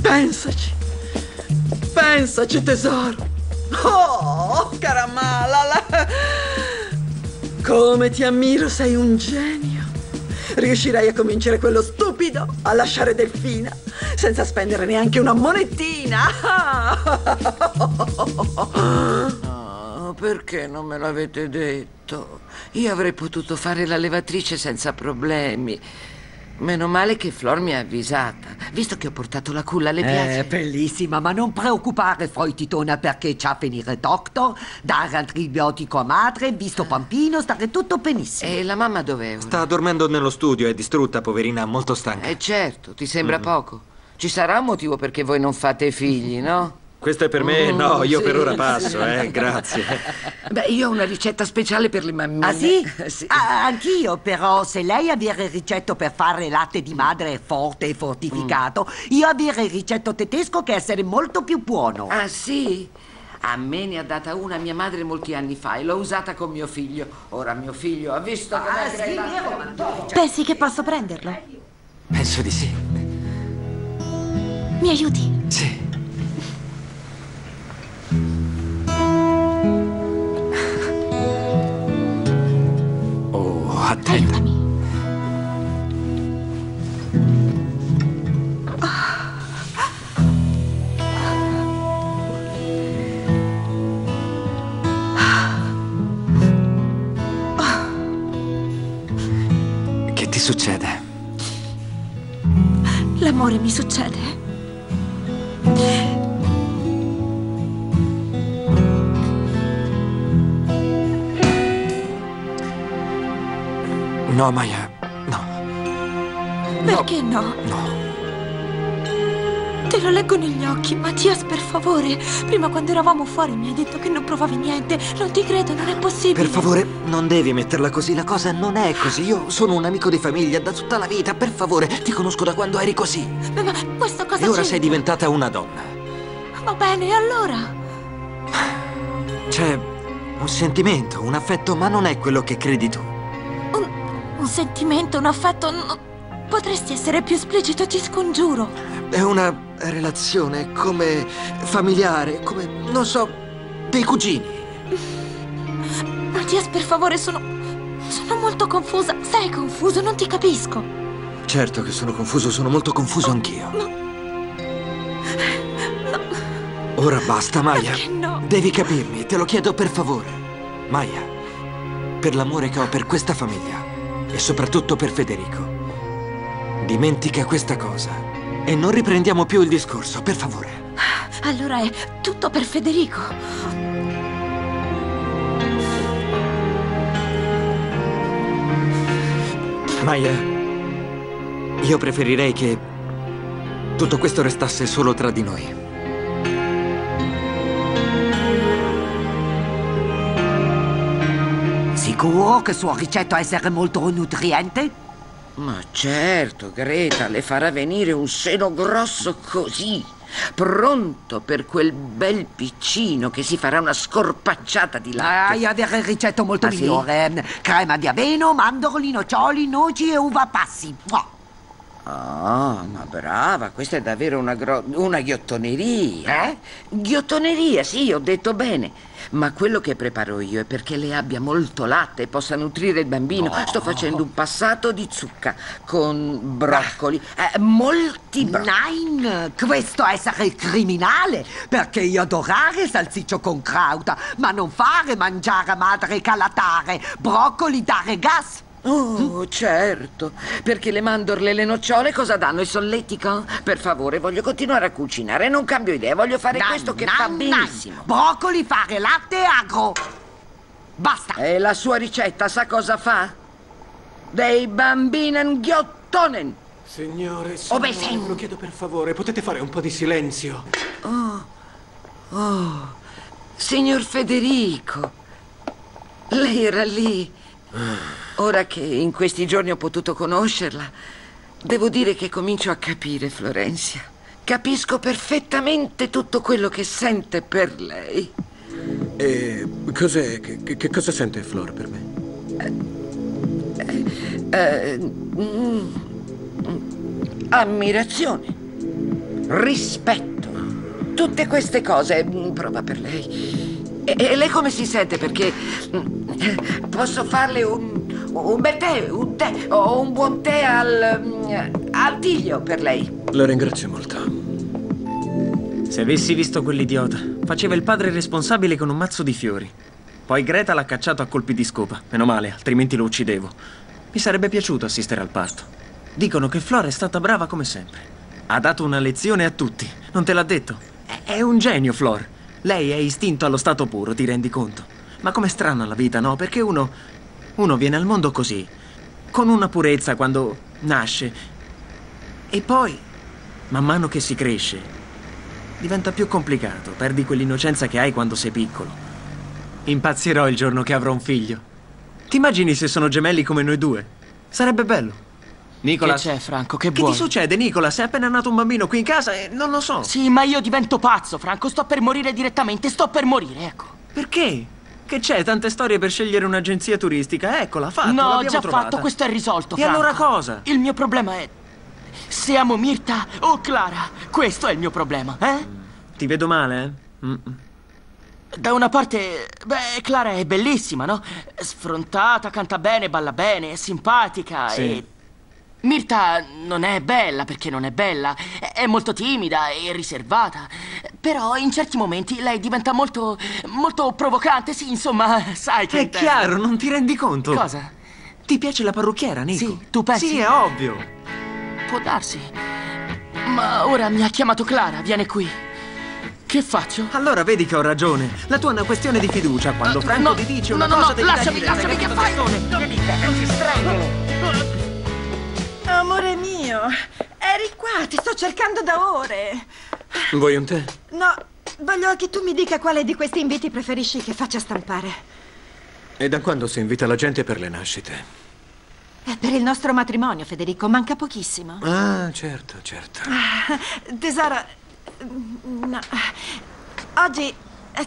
Pensaci. Pensaci, tesoro. Oh, cara Malala. Come ti ammiro, sei un genio. Riuscirei a convincere quello stupido a lasciare Delfina senza spendere neanche una monetina. Oh, perché non me l'avete detto? Io avrei potuto fare la levatrice senza problemi. Meno male che Flor mi ha avvisata. Visto che ho portato la culla, le piace? Eh, bellissima, ma non preoccupare, Freutitona, perché c'ha a finire doctor, dare antibiotico a madre, visto Pampino, stare tutto benissimo. E la mamma dov'è? Sta dormendo nello studio, è distrutta, poverina, molto stanca. Eh certo, ti sembra poco? Ci sarà un motivo perché voi non fate figli, no? Questo è per me? No, io sì, per ora passo, sì. eh, grazie. Beh, io ho una ricetta speciale per le mammine. Ah sì? Sì. Ah, anch'io, però se lei avere il ricetto per fare latte di madre forte e fortificato, io avere il ricetto tedesco che essere molto più buono. Ah sì? A me ne ha data una mia madre molti anni fa e l'ho usata con mio figlio. Ora mio figlio ha visto che Ah, sì, vero, ma- Pensi che posso prenderlo? Penso di sì. Mi aiuti? Aiutami. Che ti succede? L'amore mi succede. No, Maya, no, Perché no? no. Te lo leggo negli occhi, Mattias, per favore. Prima quando eravamo fuori mi hai detto che non provavi niente. Non ti credo, non è possibile. Per favore, non devi metterla così, la cosa non è così. Io sono un amico di famiglia da tutta la vita, per favore, ti conosco da quando eri così. Ma, ma questa cosa E ora sei diventata una donna. Va bene, allora? C'è un sentimento, un affetto, ma non è quello che credi tu. Un, sentimento, un affetto... no- Potresti essere più esplicito, ti scongiuro. È una relazione come familiare, come, non so, dei cugini. Mattias, per favore, sono... Sono molto confusa. Sei confuso, non ti capisco. Certo che sono confuso, sono molto confuso anch'io. No. Ora basta, Maya. Perché no? Devi capirmi, te lo chiedo per favore. Maya, per l'amore che ho per questa famiglia e soprattutto per Federico. Dimentica questa cosa e non riprendiamo più il discorso, per favore. Allora è tutto per Federico. Maya, io preferirei che tutto questo restasse solo tra di noi. Sicuro che suo ricetto essere molto nutriente? Ma certo, Greta le farà venire un seno grosso così, pronto per quel bel piccino che si farà una scorpacciata di latte. Ah, io avere il ricetto molto Ah, sì? migliore. Crema di aveno, mandorli, noccioli, noci e uva passi. Mua. Ah, ma brava, questa è davvero una, gro- una ghiottoneria. Eh? Ghiottoneria, sì, ho detto bene. Ma quello che preparo io è perché lei abbia molto latte e possa nutrire il bambino. Sto facendo un passato di zucca con broccoli, eh, molti broccoli. Nein, questo è essere criminale, perché io adorare salsiccio con crauta, ma non fare mangiare madre calatare, broccoli dare gas. Oh, certo, perché le mandorle e le nocciole cosa danno? Il solletico? Per favore, voglio continuare a cucinare, non cambio idea, voglio fare Nan, questo che nan, fa nan. benissimo. Broccoli fare latte e agro. Basta. E la sua ricetta sa cosa fa? Dei bambinen ghiottonen. Signore, signore, ve lo chiedo per favore, potete fare un po' di silenzio? Signor Federico, lei era lì. Ora che in questi giorni ho potuto conoscerla, devo dire che comincio a capire Florenzia. Capisco perfettamente tutto quello che sente per lei. E cos'è? Che, che cosa sente Flor per me? Eh, mm, ammirazione. rispetto. Tutte queste cose, mm, prova per lei. E, e lei come si sente? Perché mm, posso farle un, un bel tè, un tè, o un buon tè al, al tiglio per lei. La ringrazio molto. Se avessi visto quell'idiota, faceva il padre responsabile con un mazzo di fiori. Poi Greta l'ha cacciato a colpi di scopa. Meno male, altrimenti lo uccidevo. Mi sarebbe piaciuto assistere al parto. Dicono che Flora è stata brava come sempre. Ha dato una lezione a tutti. Non te l'ha detto? È, è un genio, Flor. Lei è istinto allo stato puro, ti rendi conto? Ma com'è strana la vita, no? Perché uno. Uno viene al mondo così. Con una purezza quando nasce. E poi, man mano che si cresce, diventa più complicato. Perdi quell'innocenza che hai quando sei piccolo. Impazzirò il giorno che avrò un figlio. Ti immagini se sono gemelli come noi due? Sarebbe bello. Nicolas. Che c'è, Franco? Che Che vuoi? ti succede, Nicolas? È appena nato un bambino qui in casa e non lo so. Sì, ma io divento pazzo, Franco. Sto per morire direttamente. Sto per morire, ecco. Perché? Che c'è? Tante storie per scegliere un'agenzia turistica. Eccola, fatto. no, già trovata. fatto, questo è risolto. E Franco. allora cosa? Il mio problema è. Se amo Mirta o Clara. Questo è il mio problema, eh? Ti vedo male, eh? Mm-mm. Da una parte, beh, Clara è bellissima, no? Sfrontata, canta bene, balla bene, è simpatica Sì. e. Mirta non è bella perché non è bella, è molto timida e riservata. Però in certi momenti lei diventa molto. molto provocante, sì, insomma, sai che. È intendo. chiaro, non ti rendi conto? Cosa? Ti piace la parrucchiera, Nico? Sì, tu pensi? Sì, è ovvio. Può darsi. Ma ora mi ha chiamato Clara, viene qui. Che faccio? Allora vedi che ho ragione. La tua è una questione di fiducia. Quando Franco no, ti dice no, una no, cosa no, devi lasciami, lasciami, che del fai? Vieni qua, ti strangolo. Amore mio, eri qua, ti sto cercando da ore. Vuoi un tè? No, voglio che tu mi dica quale di questi inviti preferisci che faccia stampare. E da quando si invita la gente per le nascite? È per il nostro matrimonio, Federico, manca pochissimo. Ah, certo, certo. Tesoro, mm, no. Oggi è